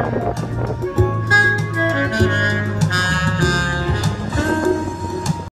Música